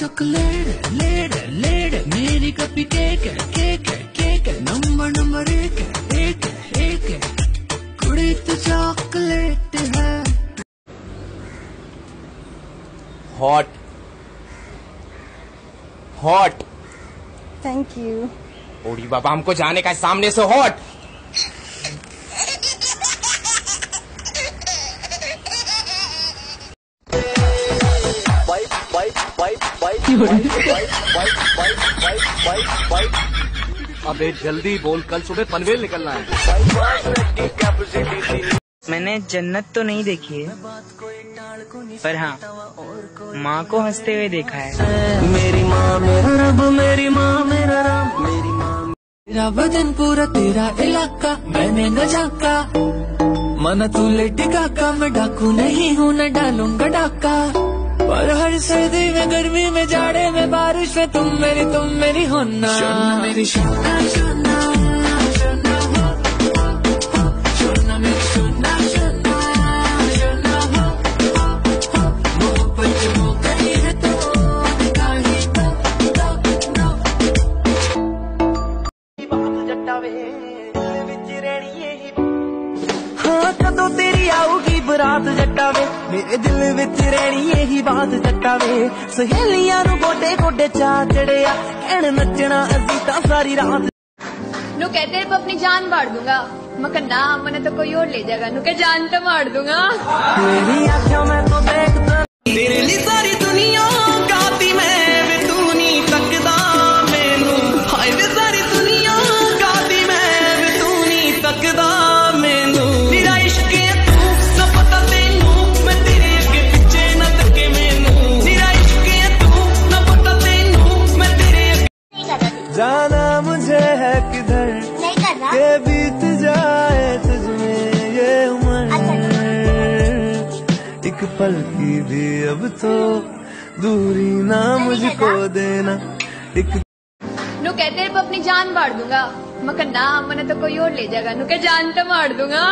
Chocolate lead लेड मेरी कपी cake cake cake number number एक एक एक कुड़ी तो चॉकलेट है। हॉट हॉट थैंक यू ओडी बाबा हमको जाने का है सामने से हॉट अबे जल्दी बोल कल सुबह पनवेल निकलना है। मैंने जन्नत तो नहीं देखी है पर हाँ माँ को हँसते हुए देखा है। मेरी माँ मेरा रब मेरी माँ मेरा रब मेरी माँ तेरा बदन पूरा तेरा इलाका मैंने न झाका। मन तू लेटी काका मैं डाकू नहीं हूँ न डालूँगा डाका। पर हर सर्दी में गर्मी में जाड़े में बारिश में तुम मेरी तुम मेरी होना मेरी। ਰਾਤ ਜੱਟਾ ਵੇ ਮੇਰੇ ਦਿਲ ਵਿੱਚ ਰਹਿਣੀ ਇਹੀ ਬਾਤ ਜੱਟਾ ਵੇ ਸਹੇਲੀਆਂ ਨੂੰ ਗੋਡੇ ਗੋਡੇ ਚਾ ਚੜਿਆ ਕਹਿਣ ਨੱਚਣਾ ਅਸੀਂ ਤਾਂ ਸਾਰੀ ਰਾਤ ਨੂੰ ਕਹਤੇ ਪ ਆਪਣੀ ਜਾਨ ਮਾਰ ਦੂੰਗਾ ਮਕਾ ਨਾ ਮਨੇ ਤਾਂ ਕੋਈ ਹੋਰ ਲੈ ਜਾਏਗਾ ਨੂੰ ਕਹ ਜਾਨ ਤਾਂ ਮਾਰ ਦੂੰਗਾ के बीत जाए तुझमें ये उम्र एक पल की भी अब तो दूरी ना मुझको देना। एक नु कह तेरे पे अपनी जान मार दूँगा। मगर ना मैंने तो कोई और ले जाएगा। नु कह जान तो मार दूँगा।